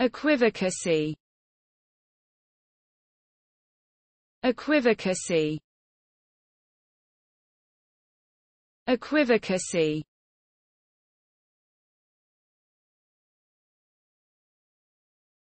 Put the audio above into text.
Equivocacy. Equivocacy. Equivocacy.